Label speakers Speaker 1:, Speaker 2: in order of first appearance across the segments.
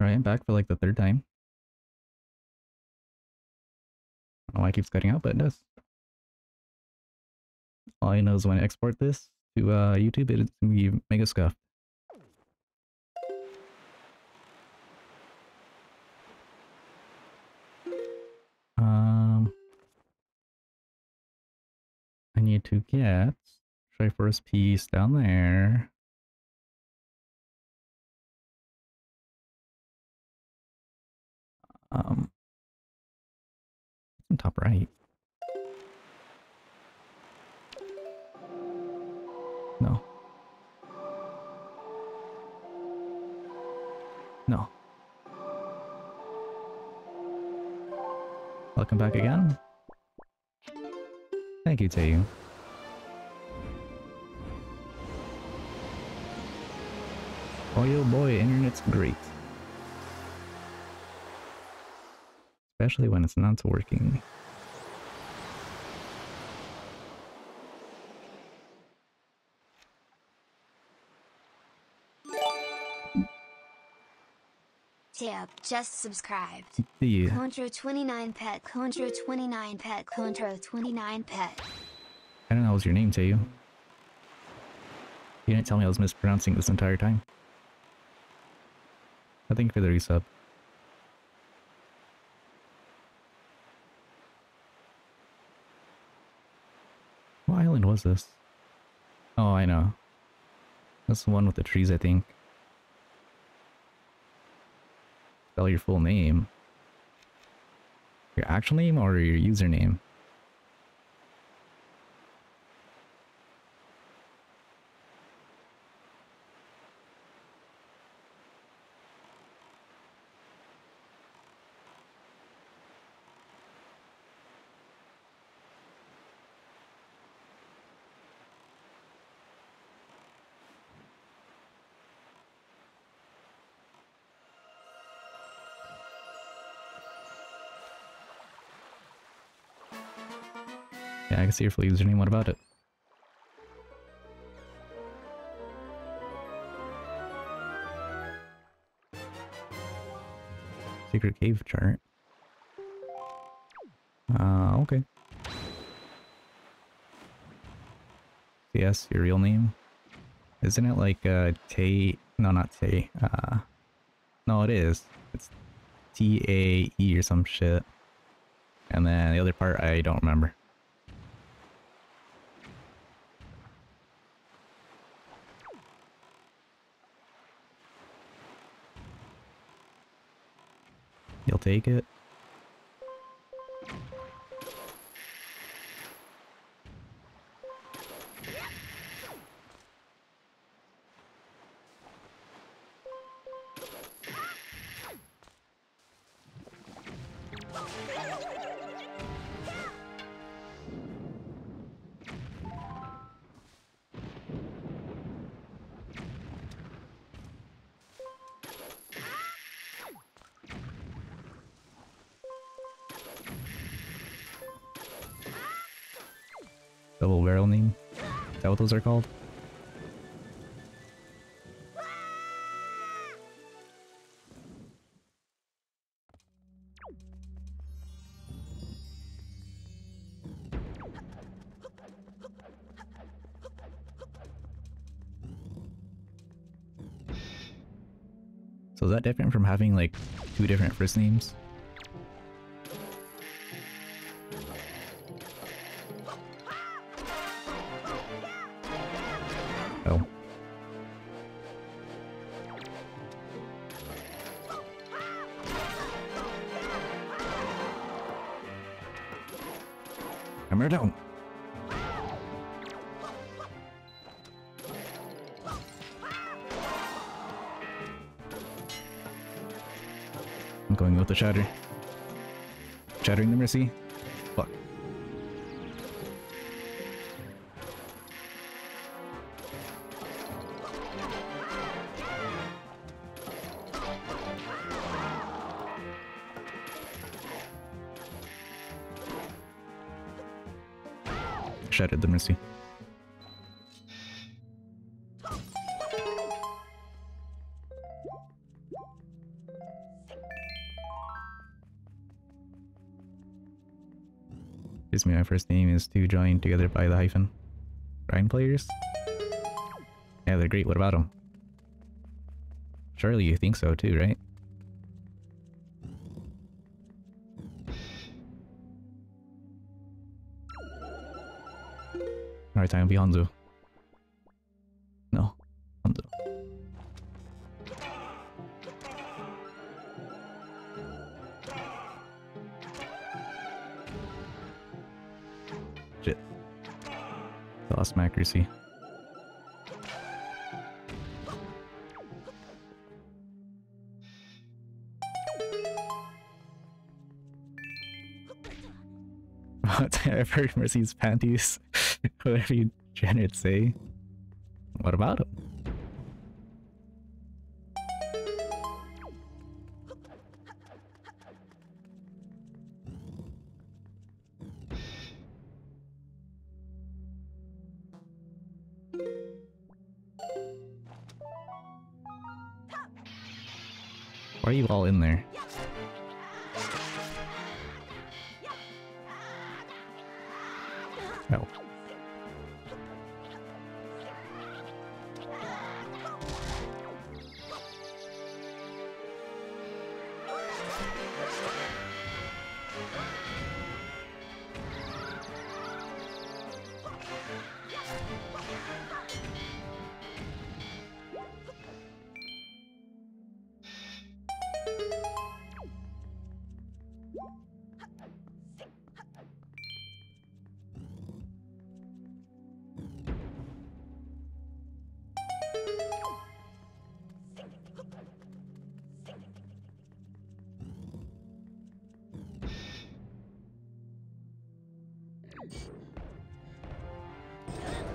Speaker 1: Alright, I'm back for like the third time. I don't know why it keeps cutting out, but it does. All I know is when I export this to uh, YouTube, it's gonna be mega scuffed. Um, I need to get Triforce piece down there. Um, top right. No. No. Welcome back again. Thank you, Tayu. Oh yo boy, internet's great. Especially when it's not working.
Speaker 2: Just subscribed.
Speaker 1: The
Speaker 2: Contro 29 pet, Contro 29 pet, Contro 29 pet.
Speaker 1: I don't know what was your name, Tayu. You didn't tell me I was mispronouncing this entire time. I think for the resub. Was this? Oh, I know. That's the one with the trees, I think. Spell your full name. Your actual name or your username? Yeah, I can see your full username. What about it? Secret cave chart. Uh, okay. Yes, your real name. Isn't it like, uh, Tay? No, not Tay. Uh, no, it is. It's T-A-E or some shit. And then the other part, I don't remember. Take it? Are called? So is that different from having like two different first names? shattered the Mercy. Excuse me, my first name is two joined together by the hyphen. Ryan players? Yeah, they're great. What about them? Surely you think so too, right? Alright, time to be Hanzo. No, Hanzo. Shit. Lost my accuracy. I've heard Mercy's panties. Whatever you Janet say. What about him?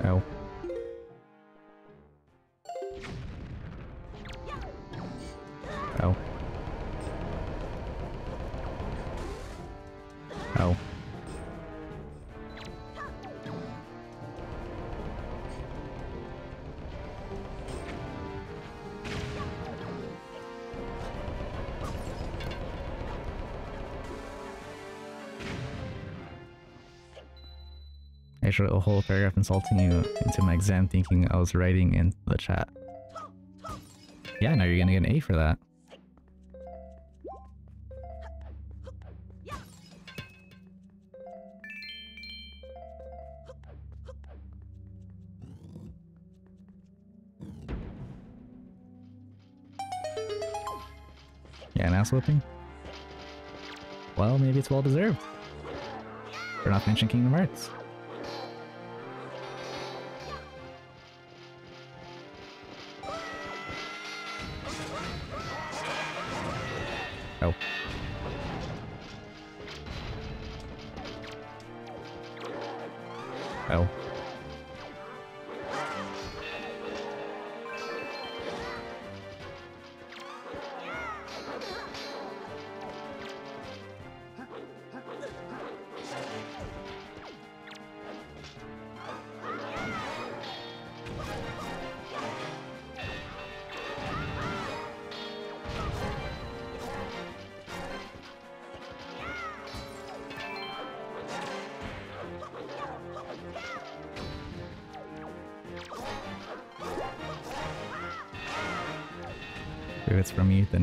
Speaker 1: Oh. Wrote a whole paragraph insulting you into my exam thinking I was writing in the chat. Yeah, now you're gonna get an A for that. Yeah, an ass whipping? Well, maybe it's well deserved. For not mentioning Kingdom Hearts. Oh. Oh.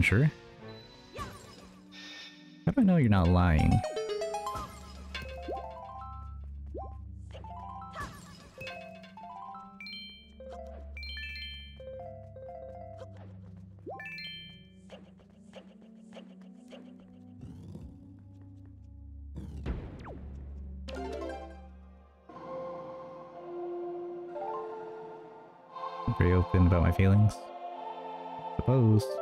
Speaker 1: Sure. How do I know you're not lying? Pretty open about my feelings. I Suppose.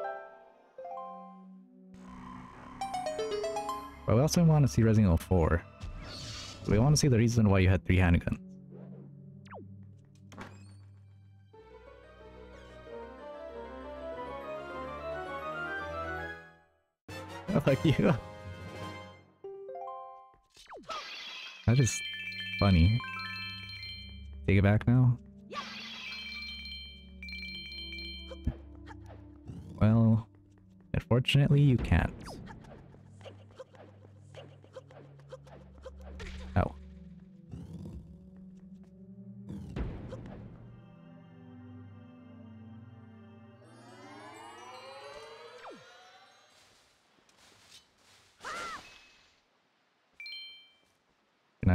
Speaker 1: But we also want to see Resident Evil 4. We want to see the reason why you had three handguns. Fuck you. That is funny. Take it back now? Well, unfortunately you can't.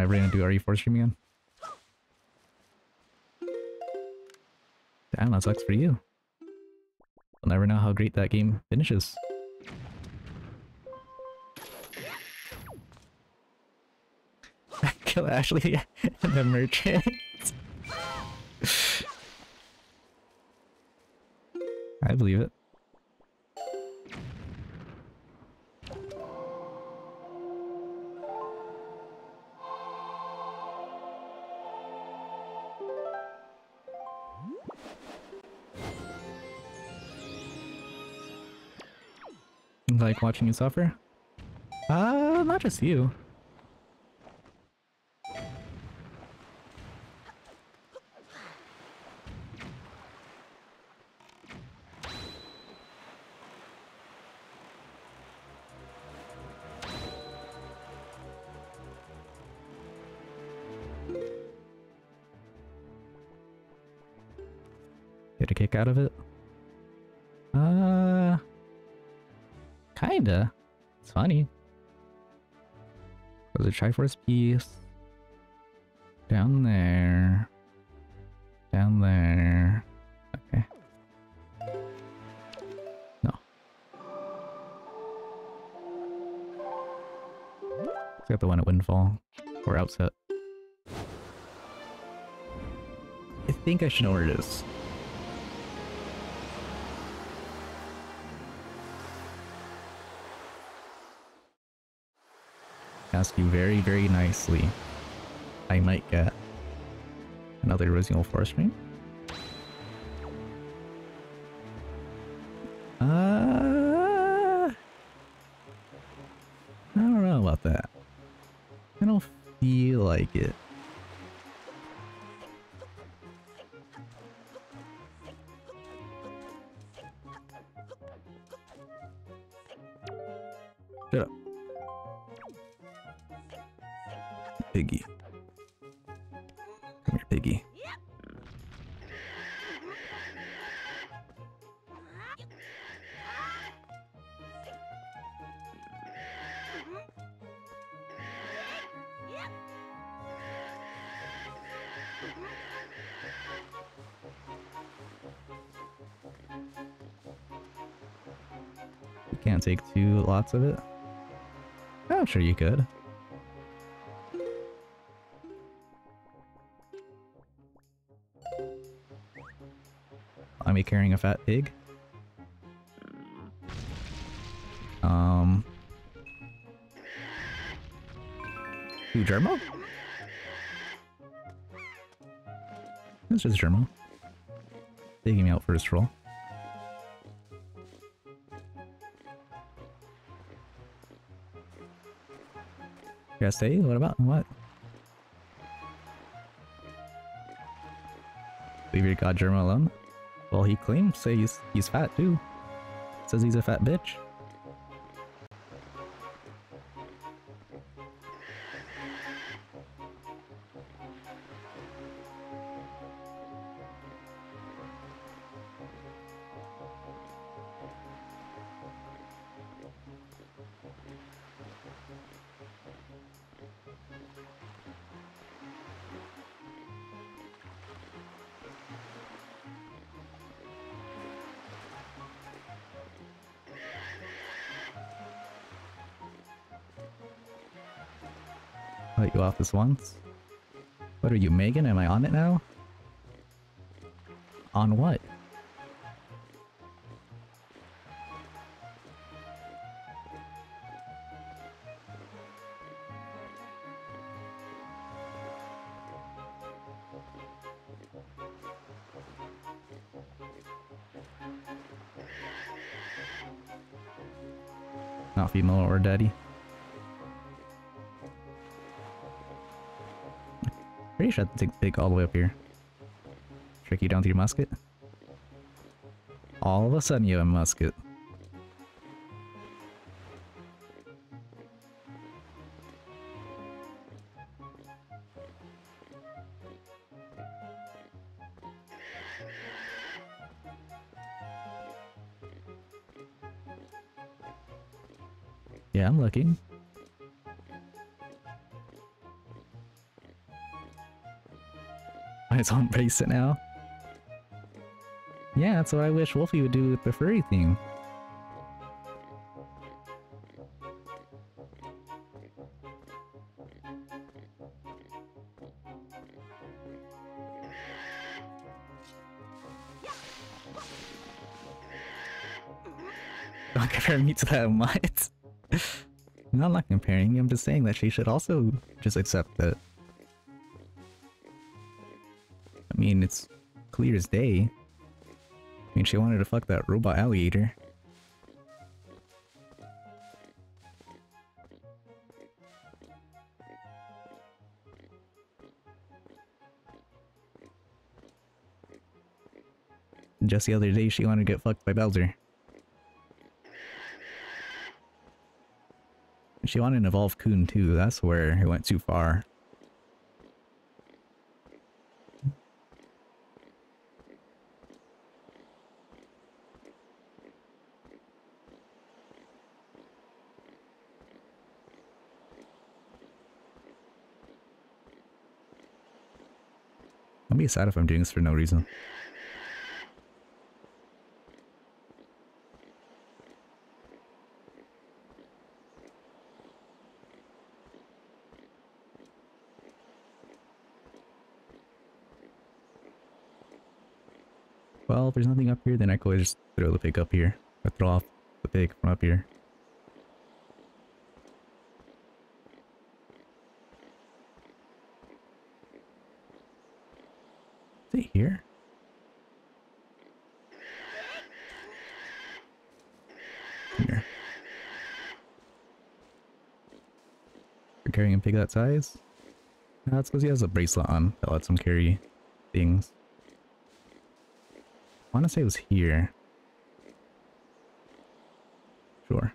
Speaker 1: Never gonna do RE4 stream again? Damn, that sucks for you. You'll never know how great that game finishes. Kill Ashley and the merchant. I believe it. Watching you suffer? Uh, not just you. Get a kick out of it? There's a Triforce piece. Down there. Down there. Okay. No. It's got the one at Windfall. Or Outset. I think I should know where it is. Ask you very, very nicely, I might get another Rosial Forest Stream. Of it? I'm sure you could. I'm carrying a fat pig. Um. Ooh, Germo? It's just Germo. Taking me out for a stroll. Guys? What about what? Leave your god Germo alone? Well, he claims say he's he's fat too. Says he's a fat bitch. This once. What are you, Megan? Am I on it now? On what? Not female or daddy. Pretty sure I have to take all the way up here. Trick you down to your musket. All of a sudden you have a musket. Yeah, I'm looking. On his own bracelet now. Yeah, that's what I wish Wolfie would do with the furry theme. Don't compare me to that mutt. I'm not comparing. I'm just saying that she should also just accept that. Mean, it's clear as day. I mean, she wanted to fuck that robot alligator. Just the other day, she wanted to get fucked by Bowser. She wanted an evolved coon too, that's where it went too far. Be sad if I'm doing this for no reason. Well, if there's nothing up here, then I could just throw the pig up here. Or throw off the pig from up here. Here? Here. For carrying a pig that size? It's because he has a bracelet on that lets him carry things. I want to say it was here. Sure.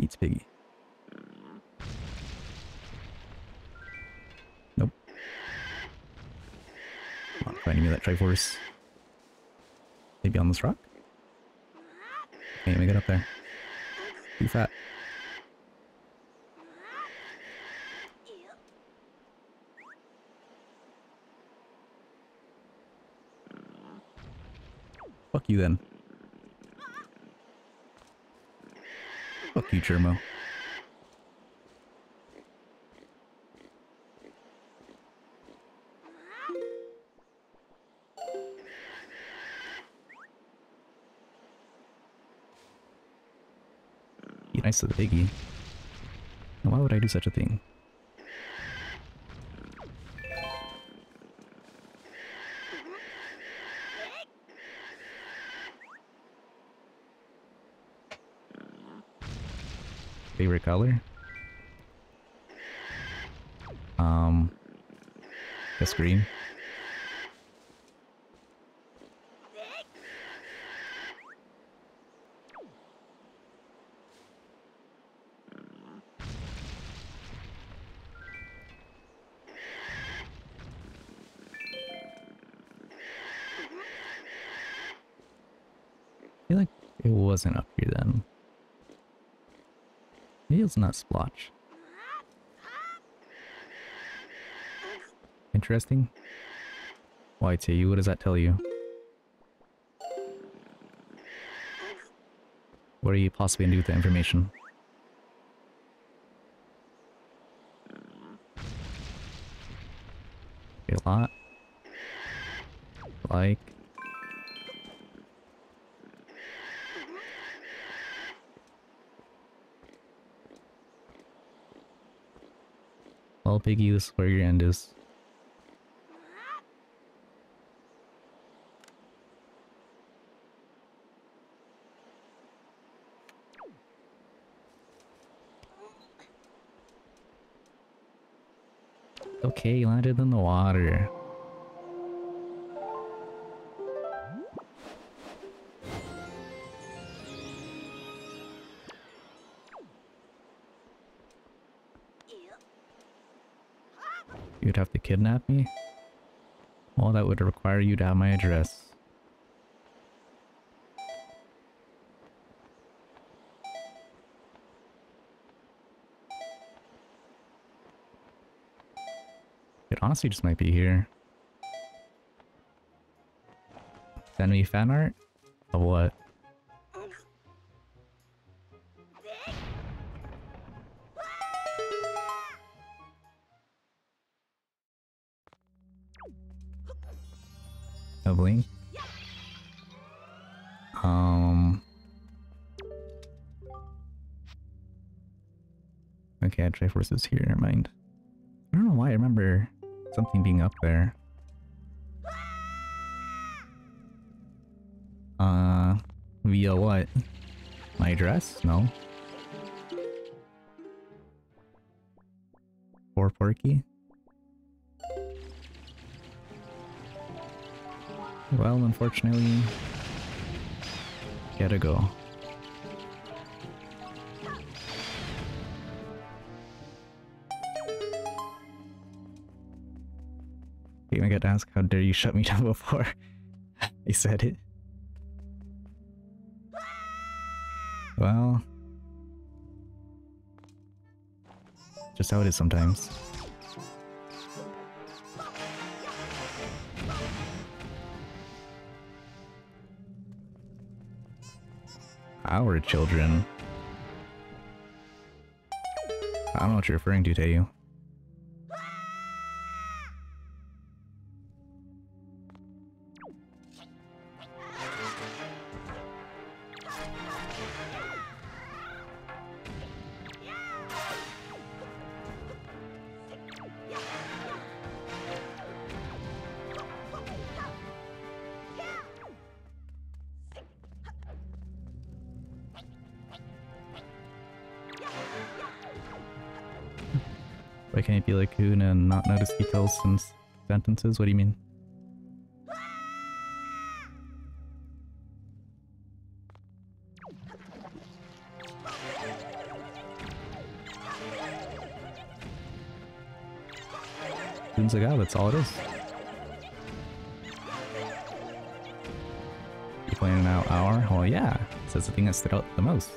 Speaker 1: Eats piggy. That Triforce. Maybe on this rock? Let me get up there. Too fat. Fuck you then. Fuck you, Chermo. Nice to the piggy. Why would I do such a thing? Favorite color? Um, guess green. Maybe not splotch. Interesting. Why to you? What does that tell you? What are you possibly gonna do with the information? A lot. Like. Piggy, this is where your end is. Okay, landed in the water. You'd have to kidnap me? Well, that would require you to have my address. It honestly just might be here. Send me fan art? Of what? Link? Um... Okay, Triforce is here, never mind. I don't know why I remember something being up there. Uh, via what? My address? No. For Porky? Well, unfortunately, gotta go. I get to ask how dare you shut me down before I said it. Well, just how it is sometimes. Our children. I don't know what you're referring to, Tayu. Notice details in sentences? What do you mean? Hoon's like, oh, that's all it is. You playing an hour? Well, yeah. That's the thing that stood out the most.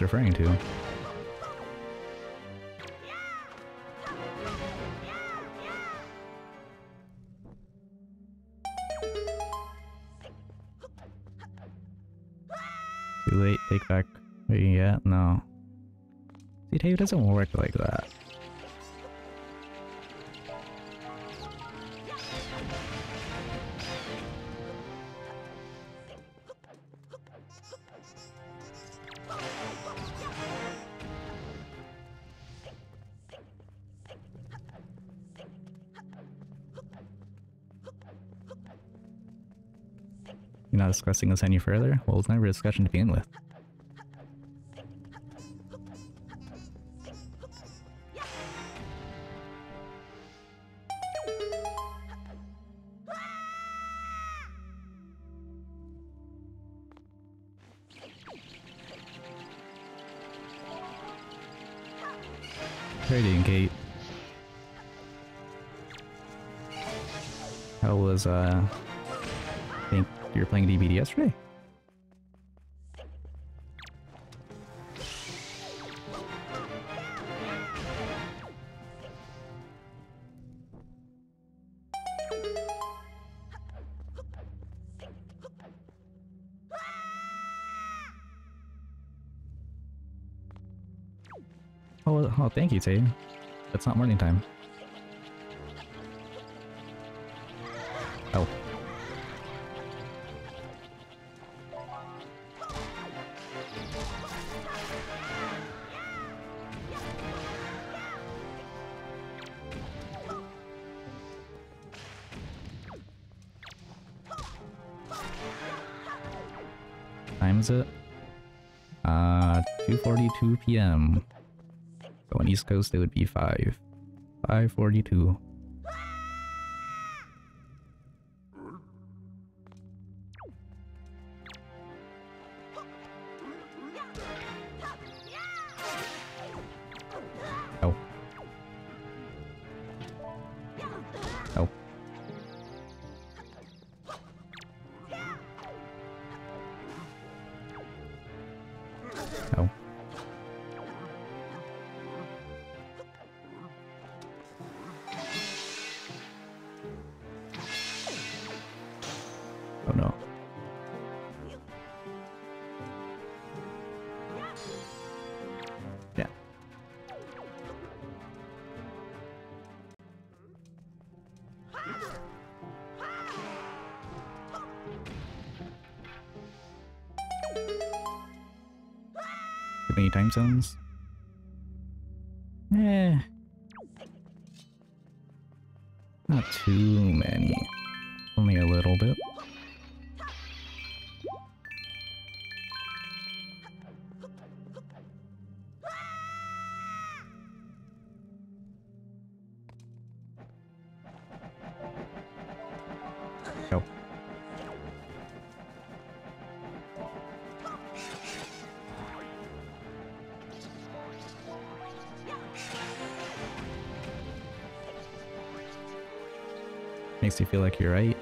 Speaker 1: Was referring to. Too late, take back Yeah. No. See, Dave doesn't work Discussing this any further? Well, it's never discussion to begin with. Trading Kate. How was, uh... You were playing DBD yesterday? Oh, oh thank you, Tay. It's not morning time. 2.42 p.m. So on East Coast, it would be 5. 5.42. Makes you feel like you're right.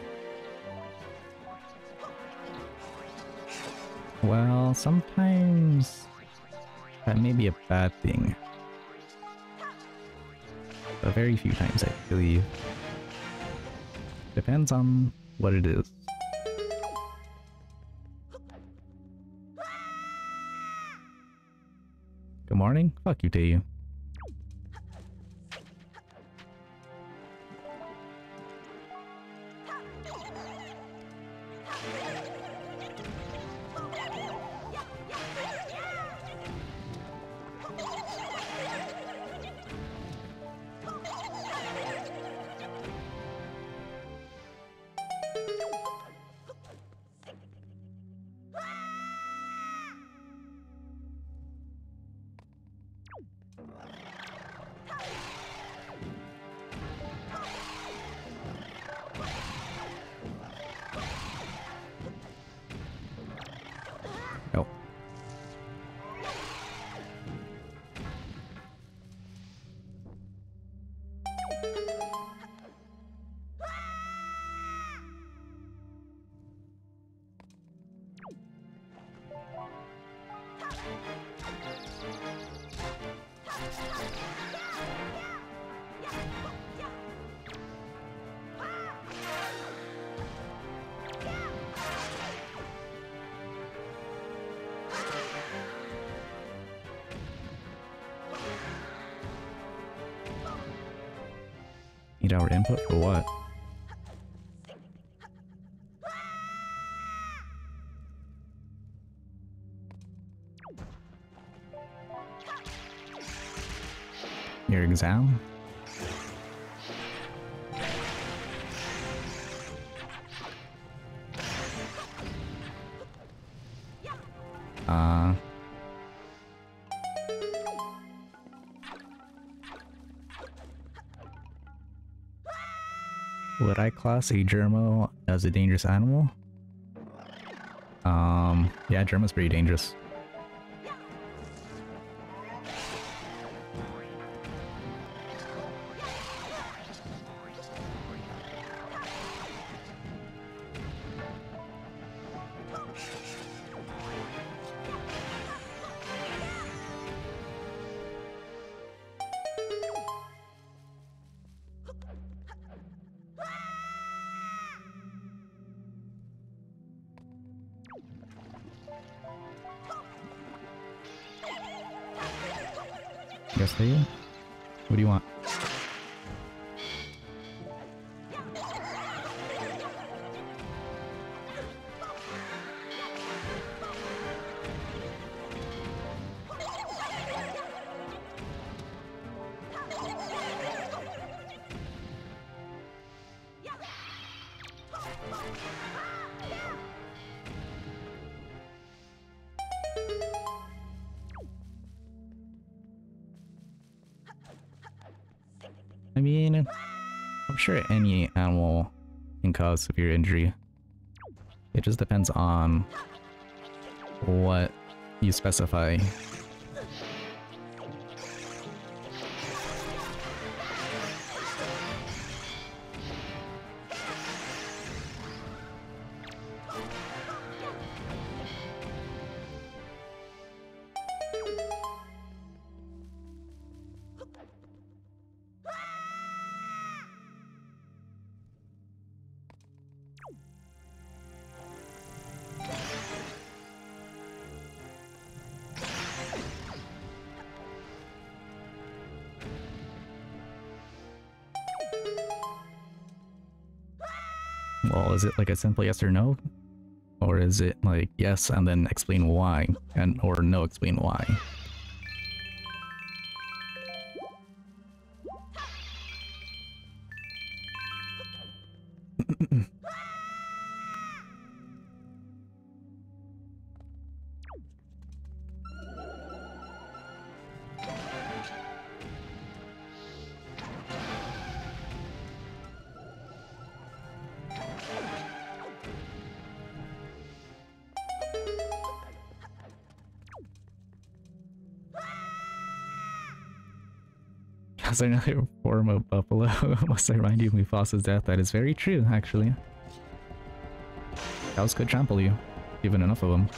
Speaker 1: Well, sometimes that may be a bad thing. But very few times, I believe. Depends on what it is. Good morning? Fuck you to you. Input for what? Your exam? Uh... Would I class a Germo as a dangerous animal? Um, yeah, Germo's pretty dangerous. Severe injury. It just depends on what you specify. Is it like a simple yes or no? Or is it like yes and then explain why and or no explain why? As another form of buffalo must I remind you of Mufasa's death. That is very true, actually. Cows could trample you, given enough of them.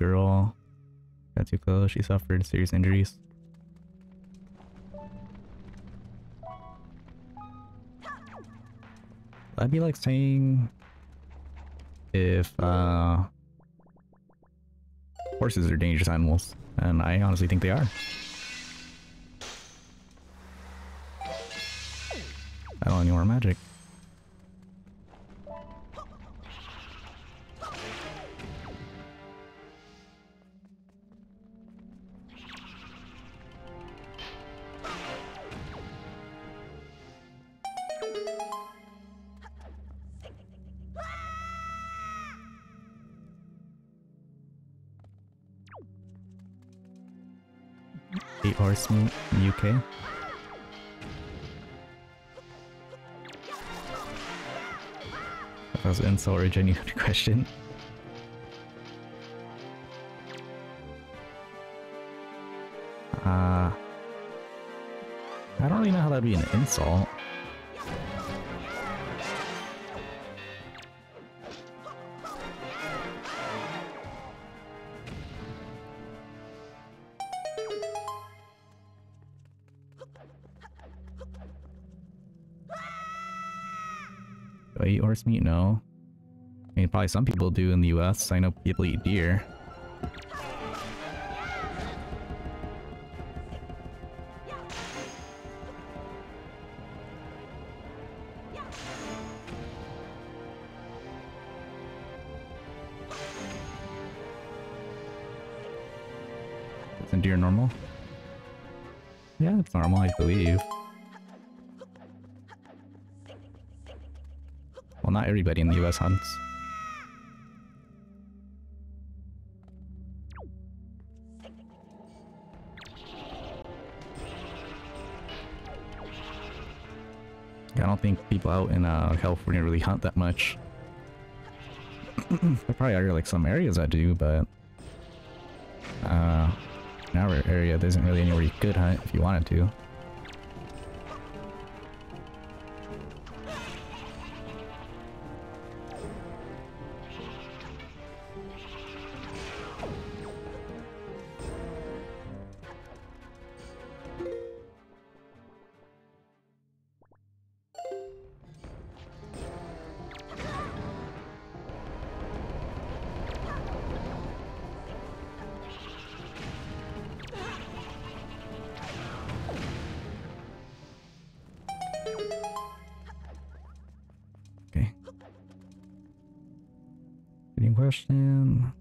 Speaker 1: Girl. Got too close. She suffered serious injuries. I'd be like saying if uh, horses are dangerous animals, and I honestly think they are. I don't need more magic. The UK. That was an insult or a genuine question. Uh, I don't really know how that'd be an insult. Horse meat? No. I mean, probably some people do in the US. I know people eat deer. Everybody in the US hunts. I don't think people out in uh, California really hunt that much. there probably are like some areas I do, but uh, in our area there isn't really anywhere you could hunt if you wanted to. Question.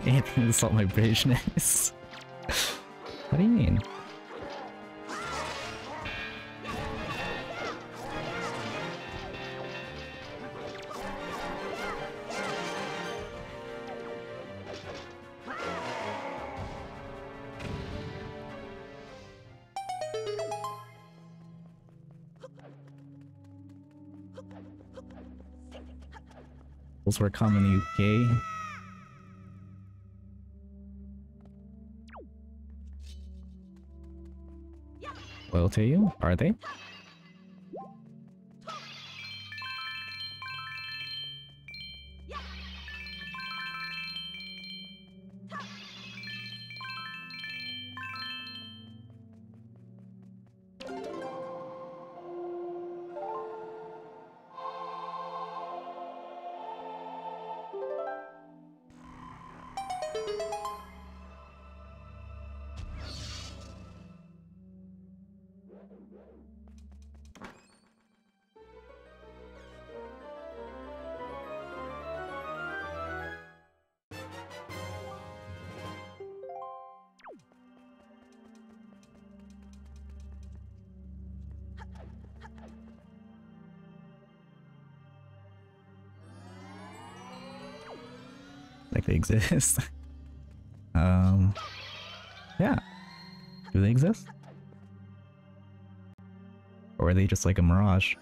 Speaker 1: Anthony insult my Britishness. what do you mean? Were common in UK. Loyal to you? Are they? Exist. um, yeah. Do they exist? Or are they just like a mirage?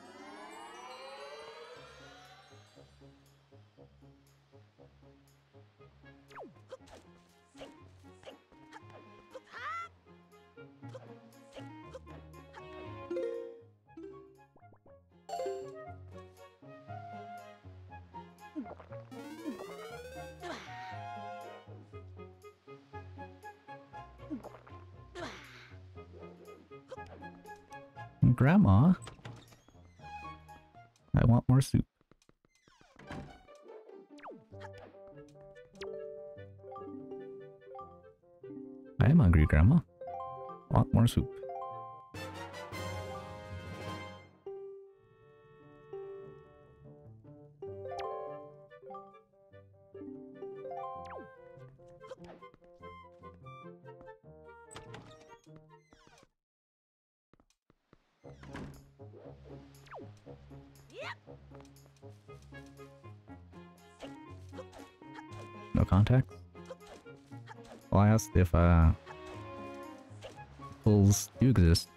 Speaker 1: Grandma? I want more soup. I am hungry, Grandma. Want more soup. If, uh, pools do exist,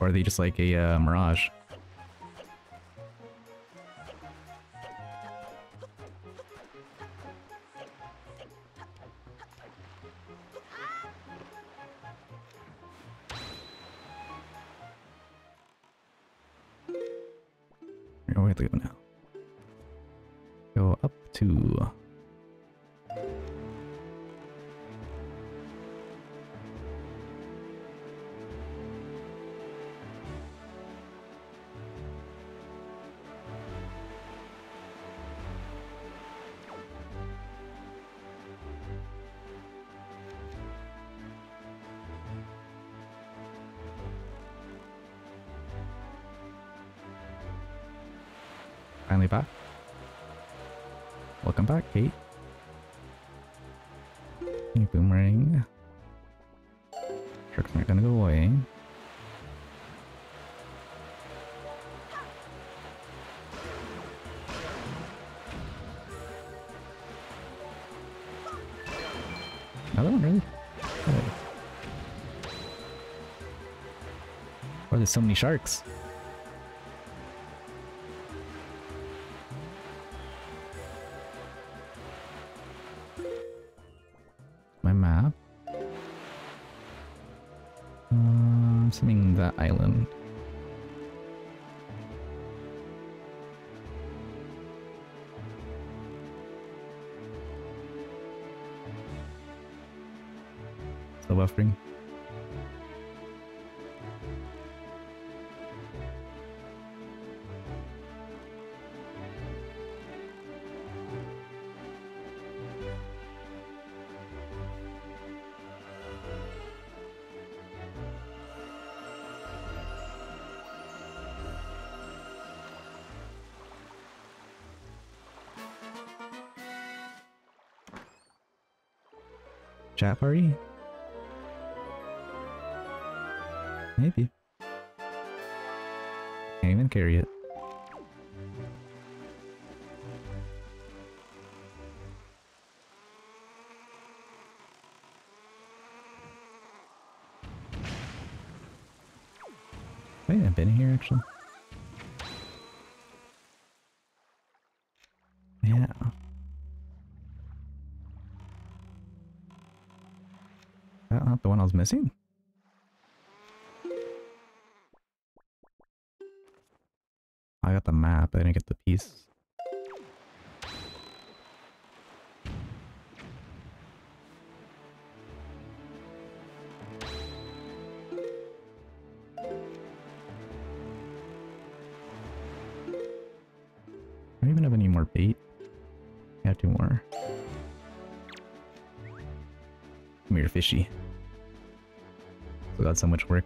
Speaker 1: or are they just like a, uh, mirage? Why are there so many sharks? my map. Um, I'm assuming that island. Still buffering. Chat party? Maybe. Can't even carry it. I got the map, I didn't get the piece. I don't even have any more bait. I have two more. Come here, fishy. Got so much work.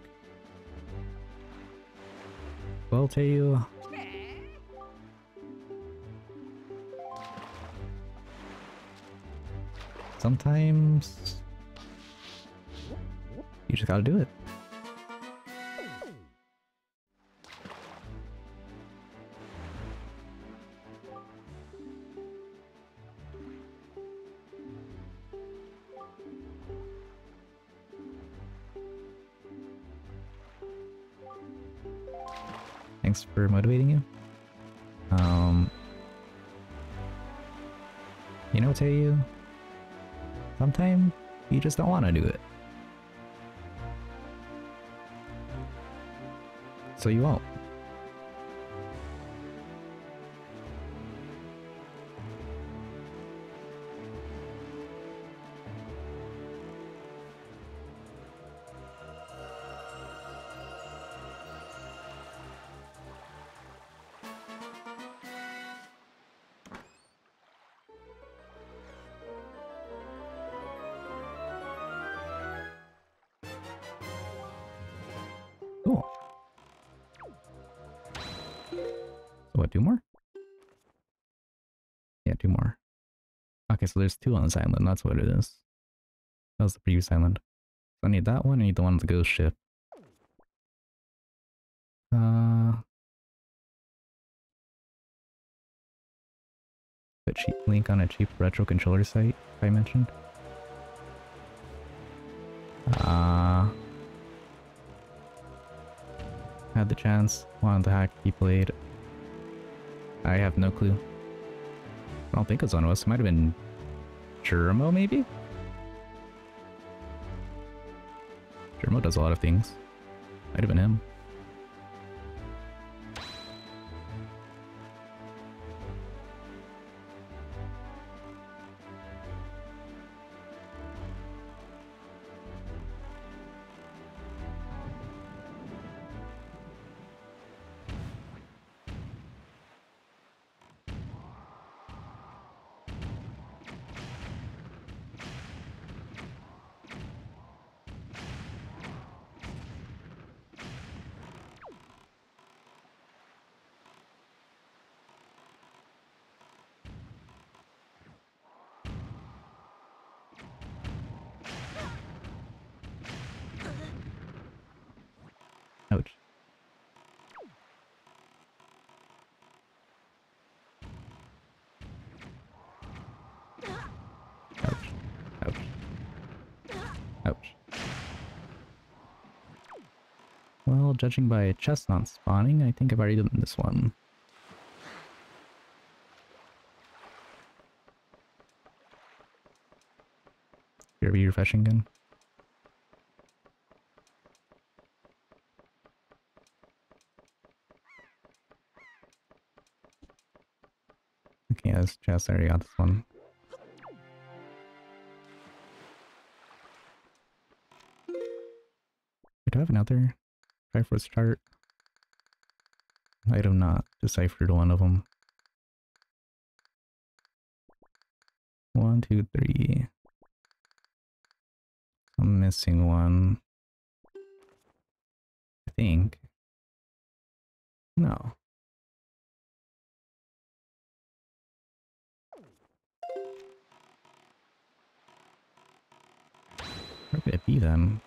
Speaker 1: Well, tail. Sometimes you just gotta do it. For motivating you. Um, you know, Tayu, sometimes you just don't want to do it. So you won't. There's two on this island, that's what it is. That was the previous island. So I need that one, I need the one with the ghost ship. Uh... Put cheap link on a cheap retro controller site, I mentioned. Uh... Had the chance, wanted to hack, he played. I have no clue. I don't think it was of us. It might have been Germo, maybe? Germo does a lot of things. Might have been him. Well, judging by a chest not spawning, I think I've already done this one. Here, be refreshing again. Okay, this chest, I already got this one. Do I have another Triforce chart? I have not deciphered one of them. One, two, three. I'm missing one. I think. No. Where could it be then?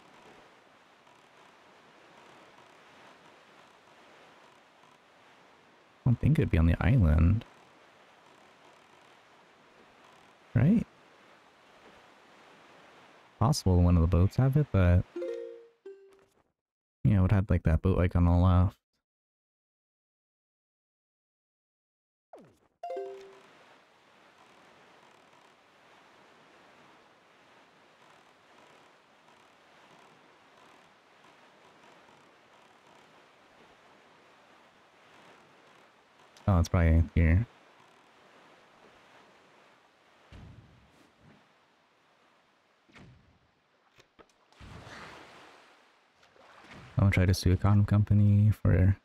Speaker 1: I don't think it'd be on the island. Right? Possible one of the boats have it, but... Yeah, it would have like that boat icon on the Oh, it's probably here. I'll try to sue a condom company for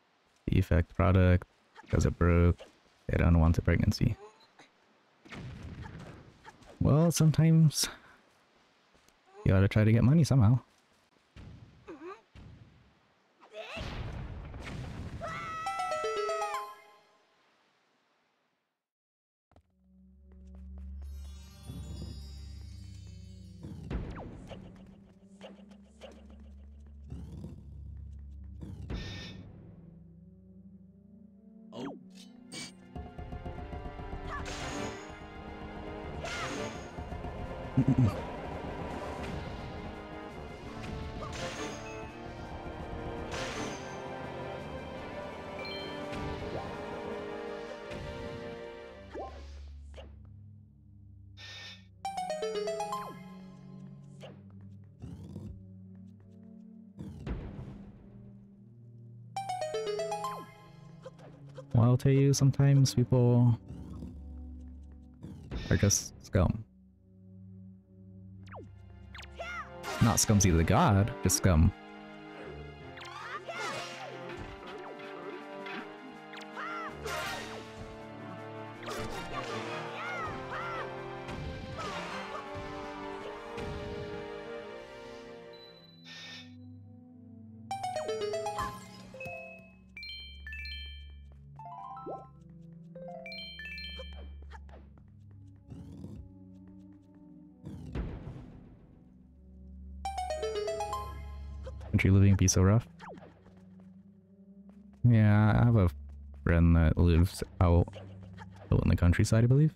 Speaker 1: defect product because it broke. They don't want a pregnancy. Well, sometimes you gotta try to get money somehow. Well, I'll tell you, sometimes people are just scum. Not Scumsy the god, just scum. So rough. Yeah, I have a friend that lives out, out in the countryside, I believe.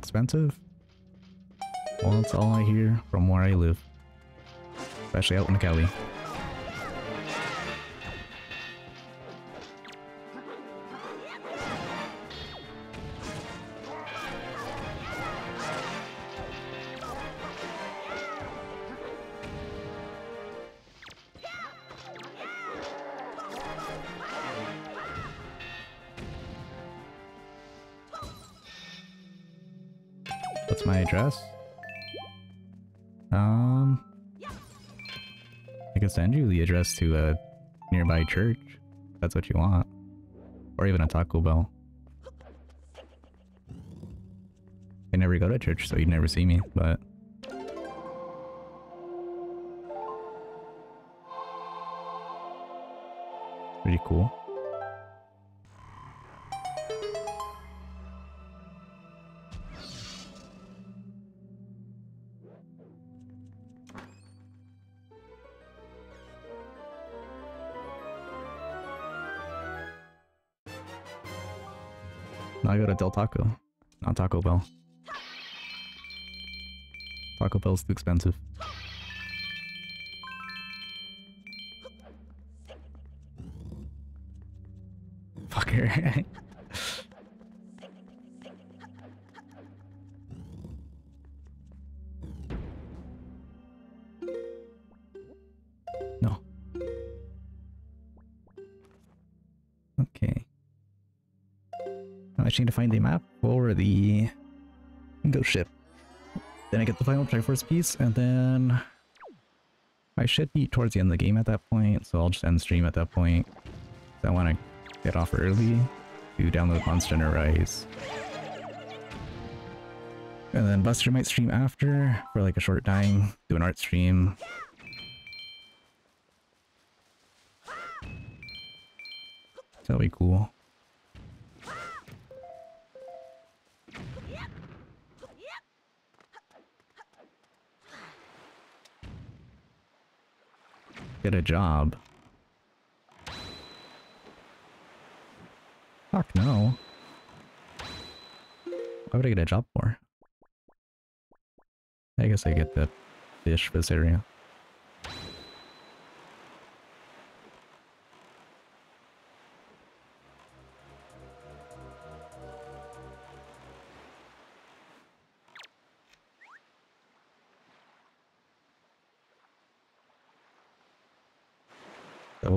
Speaker 1: Expensive? Well, that's all I hear from where I live. Especially out in Cali. What's to a nearby church. that's what you want. Or even a Taco Bell. I never go to church, so you'd never see me, but... Taco, not Taco Bell. Taco Bell's too expensive. Fucker. need to find the map for the ghost ship. Then I get the final Triforce piece, and then I should be towards the end of the game at that point, so I'll just end stream at that point. I want to get off early to download Monster Hunter Rise. And then Buster might stream after for like a short time, do an art stream. That'll be cool. Get a job. Fuck no. Why would I get a job for? I guess I get the fish for this area.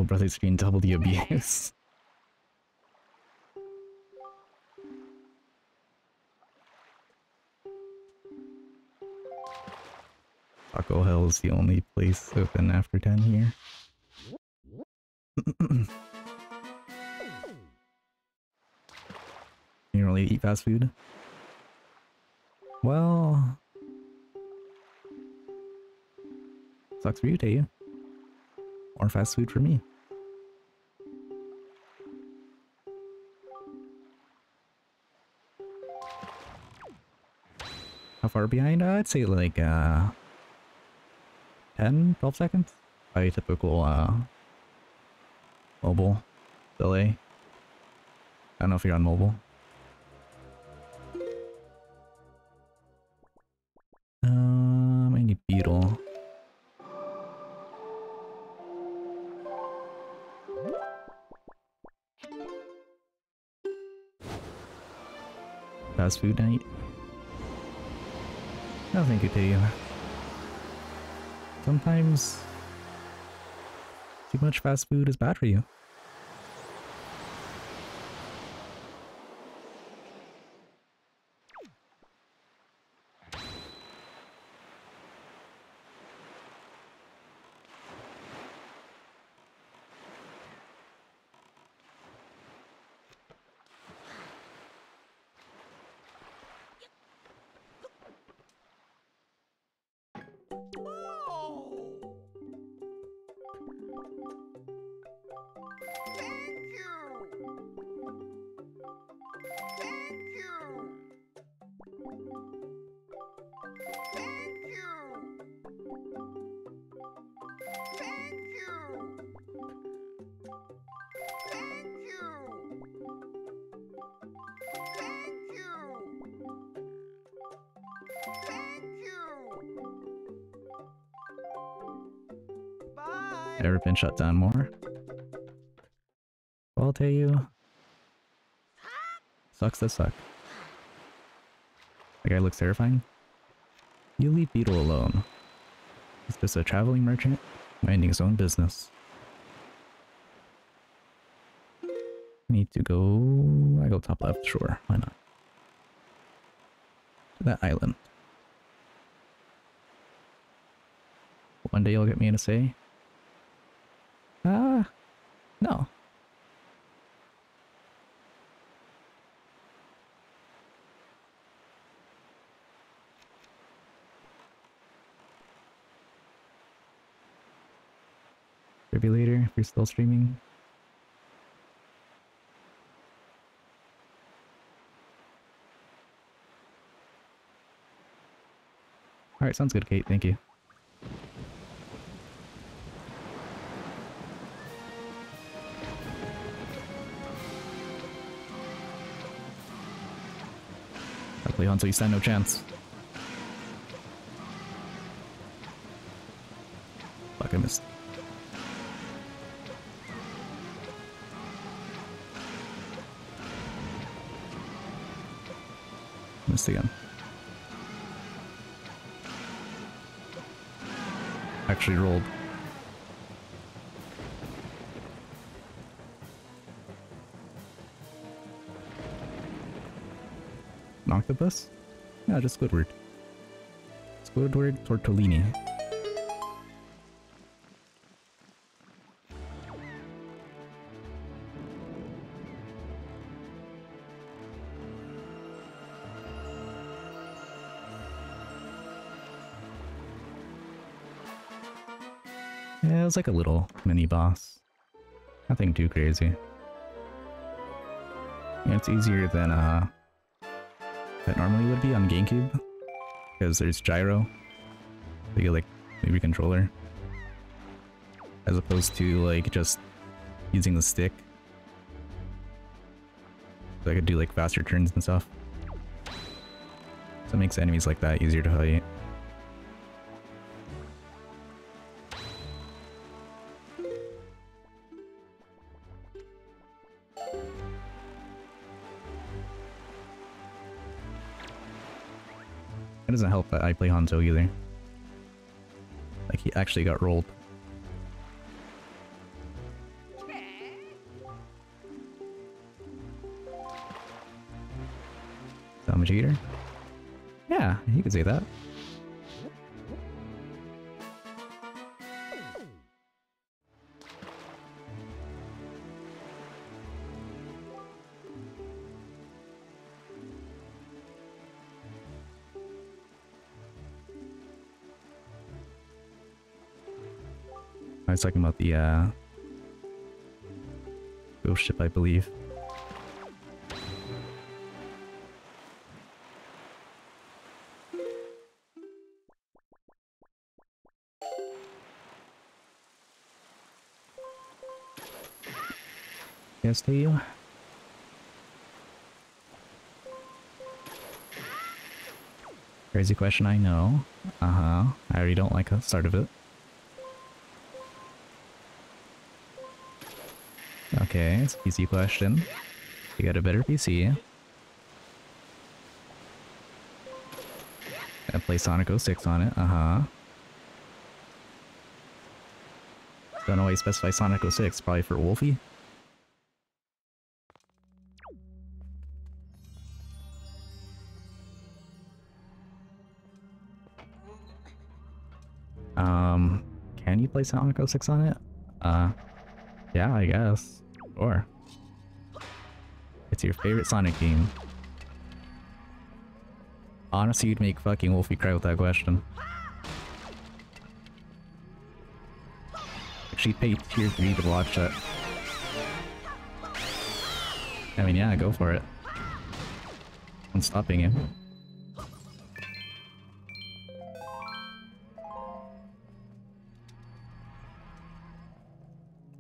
Speaker 1: Double brother screen, double the abuse. Taco Hell is the only place open after 10 here. you don't really eat fast food? Well... Sucks for you, Tayu. More fast food for me. Far behind? Uh, I'd say like uh, 10, 12 seconds. By typical uh, mobile delay. I don't know if you're on mobile. Um, I need Beedle. Fast food night? No, thank you, Taylor. Sometimes too much fast food is bad for you. Ever been shut down more? I'll tell you. Sucks to suck. The guy looks terrifying. You leave Beedle alone. He's just a traveling merchant, minding his own business. Need to go... I go top left, sure, why not? To that island. One day you'll get me in to say, no. Maybe later if you're still streaming. Alright, sounds good, Kate. Thank you. Play Hanzo, you stand no chance. Fuck, I missed. Missed again. Actually rolled. Octopus? Yeah, just Squidward. Squidward Tortellini. Yeah, it was like a little mini boss. Nothing too crazy. Yeah, it's easier than uh that normally would be on GameCube because there's gyro. So you get like maybe controller as opposed to like just using the stick. So I could do like faster turns and stuff. So it makes enemies like that easier to fight. Doesn't help that I play Hanzo either. Like he actually got rolled. Damage eater? Yeah, you could say that. Was talking about the uh ghost ship, I believe. Yes, to you. Crazy question, I know. Uh-huh. I already don't like the start of it. Okay, it's PC question. You got a better PC. I play Sonic 06 on it, uh-huh. Don't know why specify Sonic 06, probably for Wolfie? Um, can you play Sonic 06 on it? Uh, yeah, I guess. Sure. It's your favorite Sonic game. Honestly, you'd make fucking Wolfie cry with that question. She paid tier 3 to watch it. I mean, yeah, go for it. I'm stopping you.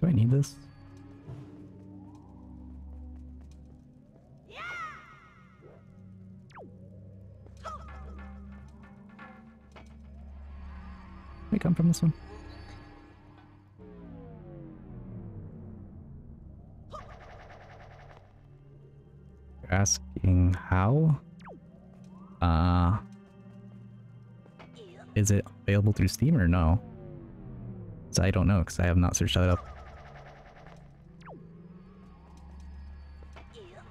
Speaker 1: Do I need this? Come from this one. You're asking how? Uh, is it available through Steam or no? So I don't know because I have not searched that up.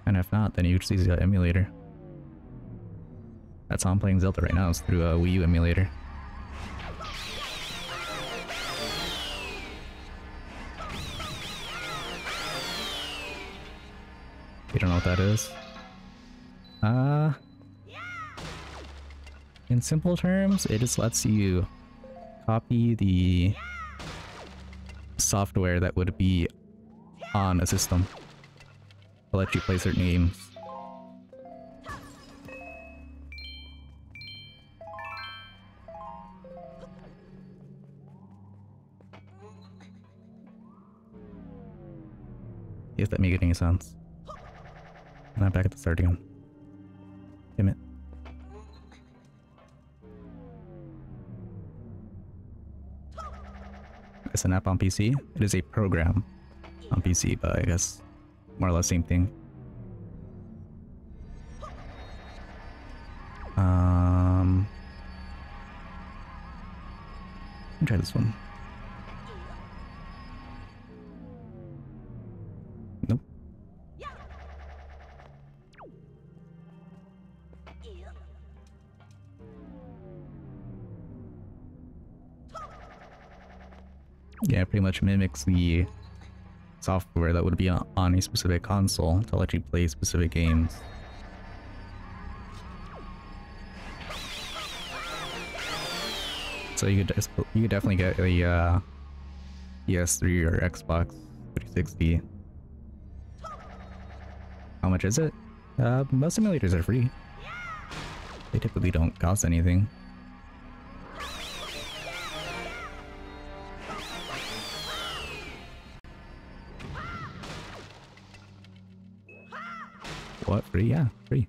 Speaker 1: And if not, then you just use the emulator. That's how I'm playing Zelda right now, is through a Wii U emulator. Don't know what that is? Uh... In simple terms, it just lets you copy the software that would be on a system to let you play certain games. If that make any sense. Can I back at the 30 again. Damn it. It's an app on PC. It is a program on PC, but I guess more or less same thing. Um, let me try this one. Much mimics the software that would be on a specific console to let you play specific games. So you could you could definitely get a uh, PS3 or Xbox 360. How much is it? Uh, most simulators are free. They typically don't cost anything. What? Free? Yeah, free.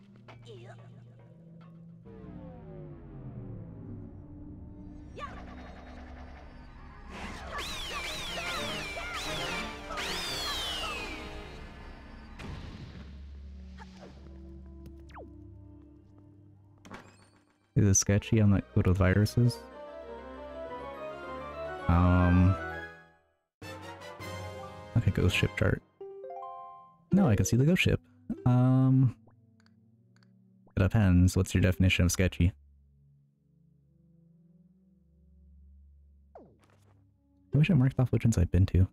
Speaker 1: Is it sketchy? I'm not good with viruses. Um. Okay, ghost ship chart. No, I can see the ghost ship. Depends. What's your definition of sketchy? I wish I marked off which ones I've been to.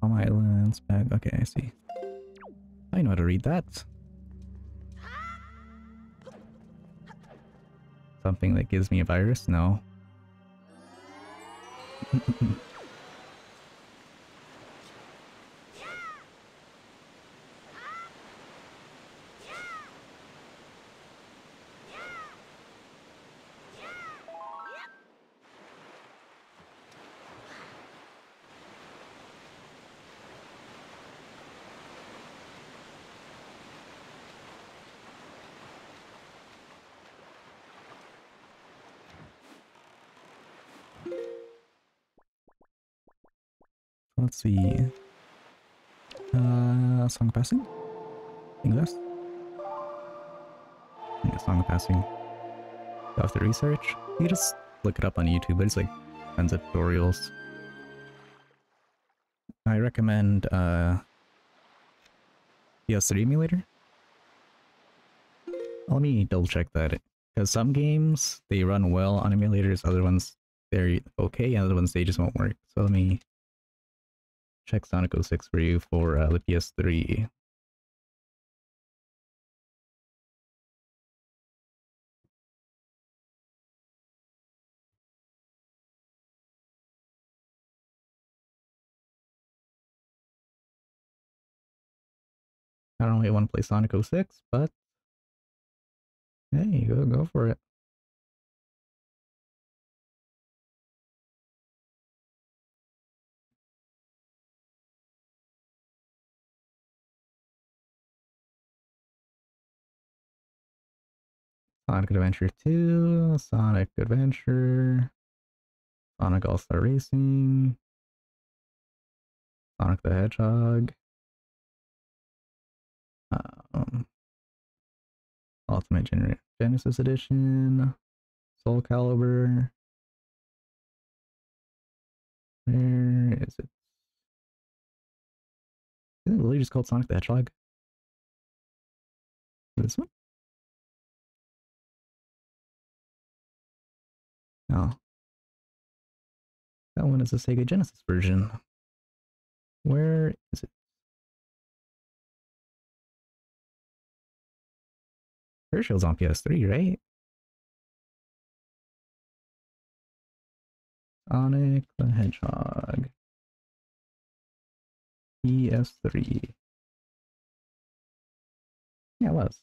Speaker 1: Palm Islands, bag. Okay, I see. Know how to read that. Something that gives me a virus? No. See. Uh, song passing? English? Yeah, song passing. Have research? You just look it up on YouTube. There's like tons of tutorials. I recommend uh, PS3 emulator. Let me double check that. Because some games, they run well on emulators, other ones, they're okay, and other ones, they just won't work. So let me check Sonic 06 for you for uh, the PS3. I don't really want to play Sonic 06, but hey, go go for it. Sonic Adventure 2, Sonic Adventure, Sonic All-Star Racing, Sonic the Hedgehog, um, Ultimate Gen Genesis Edition, Soul Calibur. Where is it? Is it literally just called Sonic the Hedgehog? This one? No. That one is a Sega Genesis version. Where is it? Herschel's on PS3, right? Sonic the Hedgehog. PS3. Yeah, it was.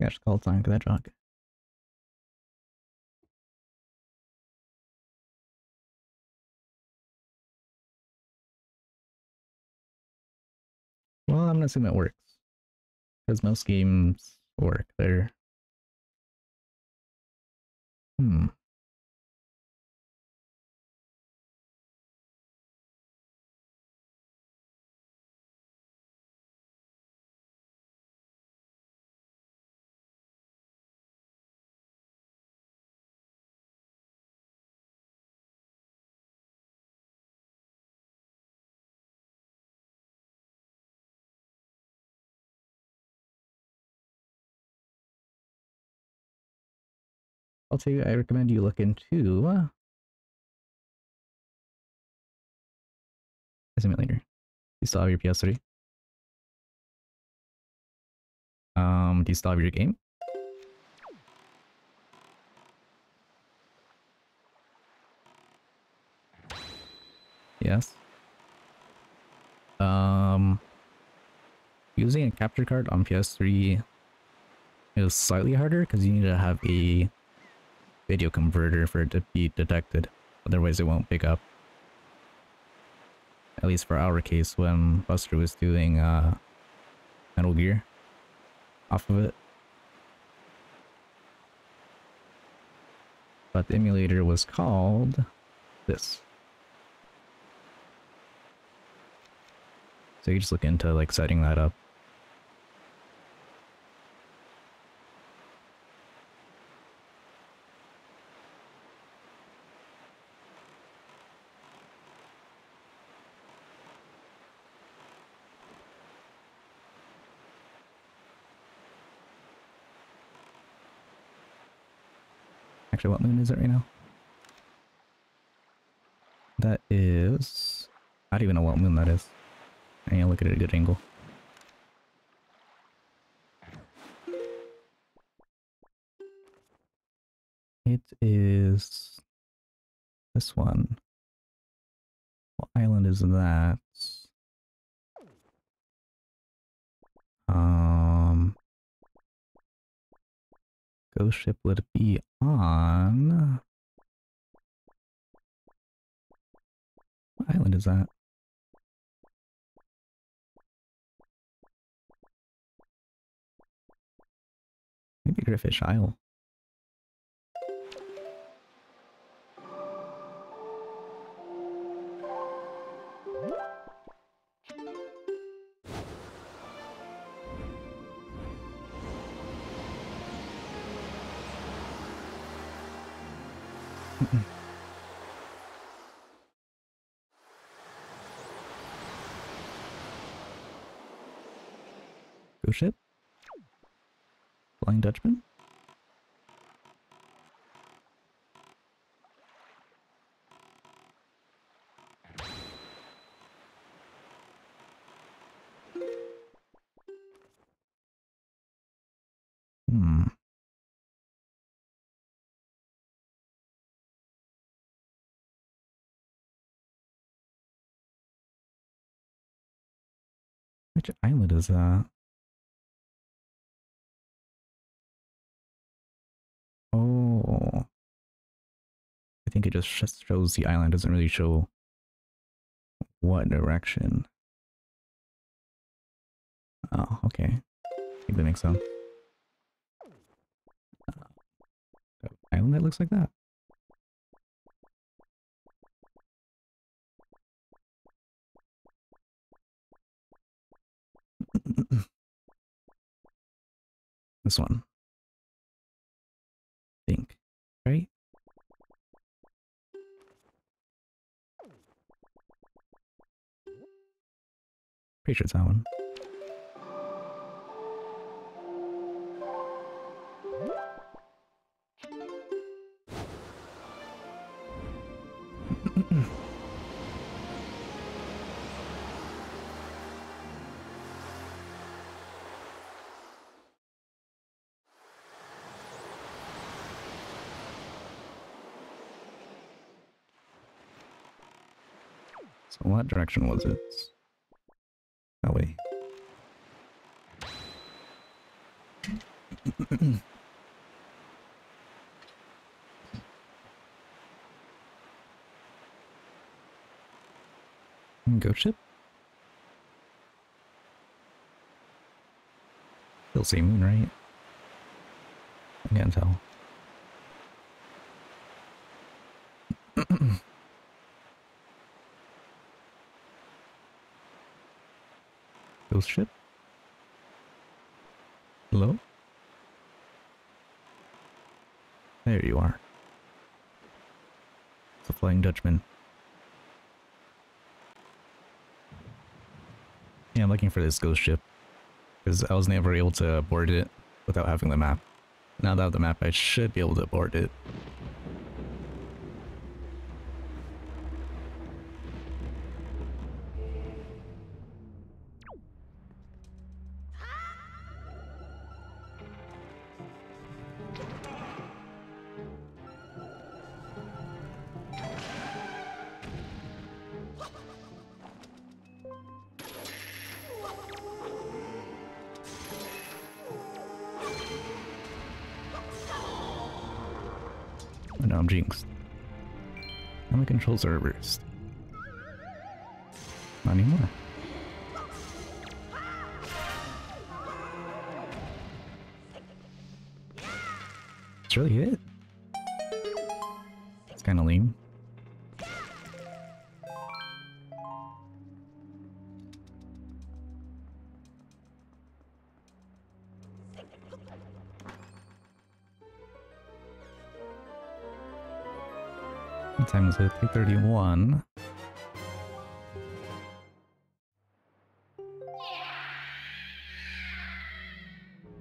Speaker 1: Catch call time that jog. Well, I'm gonna assume it works. Because most games work there. Hmm. You, I recommend you look into uh, simulator. You still have your PS3? Um, do you still have your game? Yes. Um, using a capture card on PS3 is slightly harder because you need to have a video converter for it to be detected. Otherwise it won't pick up. At least for our case when Buster was doing uh, Metal Gear off of it. But the emulator was called this. So you just look into like setting that up. Actually, what moon is it right now? That is... I don't even know what moon that is. I need to look at it at a good angle. It is... This one. What island is that? Um... Ghost ship would be on... What island is that? Maybe Greatfish Isle. Go ship? Flying Dutchman? Which island is that? Oh. I think it just sh- shows the island, doesn't really show what direction. Oh, okay. I think that makes sense. Uh, island that looks like that. this one. think. Right? Pretty sure it's that one. What direction was it? Oh wait. Ghost ship? Still see moon, right? I can't tell. Ghost ship? Hello? There you are. It's a Flying Dutchman. Yeah, I'm looking for this ghost ship. Because I was never able to board it without having the map. Now that I have the map, I should be able to board it. Reversed. Not anymore. It's really hit. Is it? 331.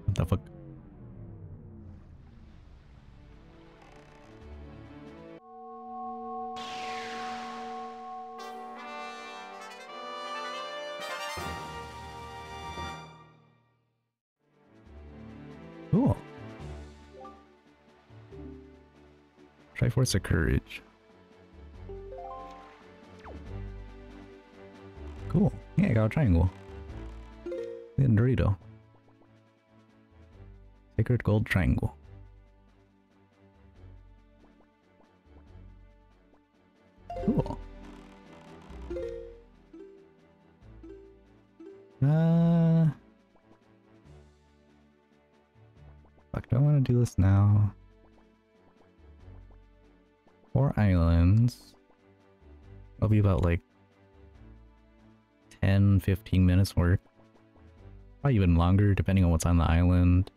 Speaker 1: What the fuck? Cool. Triforce of Courage. Triangle. And Dorito. Sacred Gold Triangle. Cool. Uh... Fuck, do I want to do this now? Four islands. That'll be about like 10, 15 minutes or Probably even longer depending on what's on the island.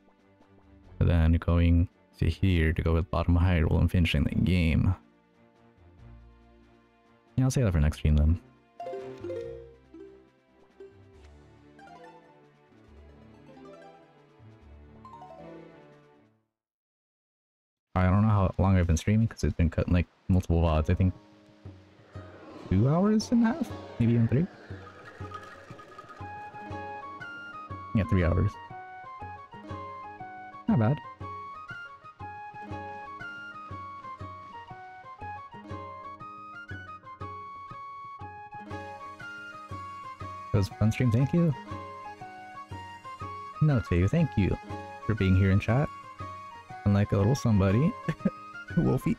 Speaker 1: And then going to here to go with bottom Hyrule and finishing the game. Yeah, I'll say that for next stream then. I don't know how long I've been streaming because it's been cut in like multiple VODs. I think two hours and a half, maybe even three. Yeah, three hours. Not bad. Was fun stream, thank you. No, to you, thank you for being here in chat. Unlike a little somebody. Wolfie.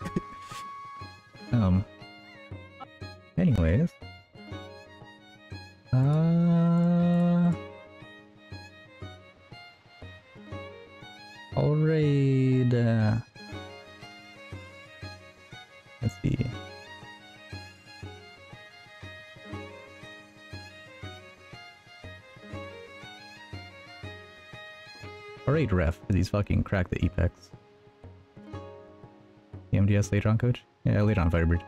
Speaker 1: um. Alright, ref, because he's fucking cracked the Apex. The MDS later on, coach? Yeah, later on, Firebird.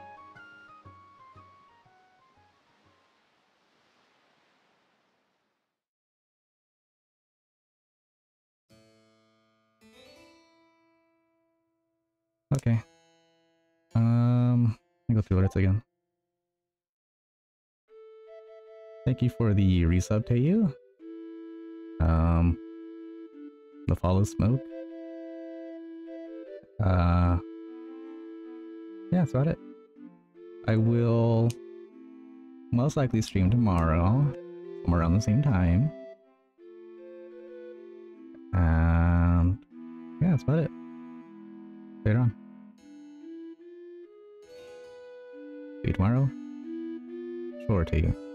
Speaker 1: Okay. Um, let me go through alerts again. Thank you for the resub to you. Follow smoke. Uh, yeah, that's about it. I will most likely stream tomorrow, around the same time. And yeah, that's about it. Later on. See you tomorrow. Sure to you.